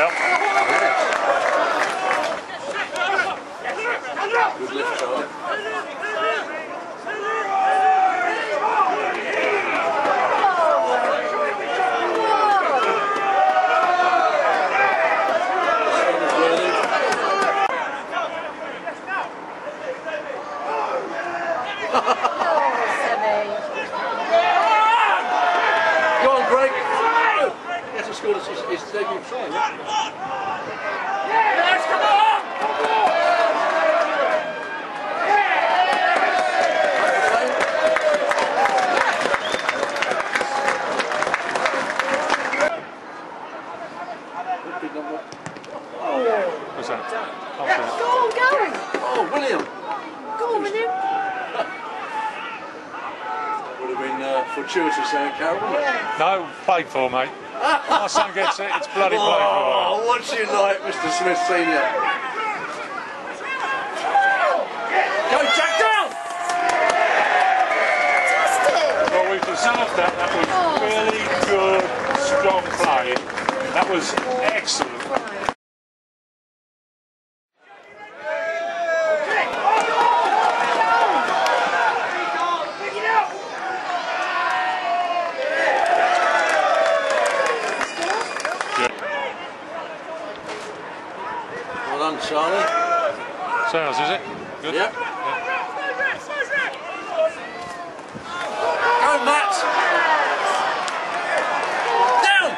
Yeah. Scored his, his debut try yet. Big number. What's that? Go on, go! Oh, William. Go on, William. Would have been uh, fortuitous there, Carol. No, played for, mate. Oh, My son gets it, it's bloody played for. Oh, what's you like, Mr. Smith Senior? Go, Jack, down! Fantastic! Well, we deserved that. That was oh. really good, strong play. That was excellent. Well done, Charlie. Sounds, is it? Good? Yep. Go, Matt! Down!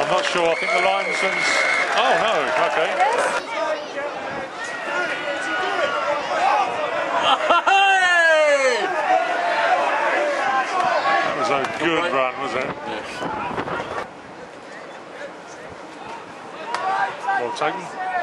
I'm not sure. I think the linesman's. Oh, no. Okay. Hey! That was a good Right. run, was it? Yes. Well taken.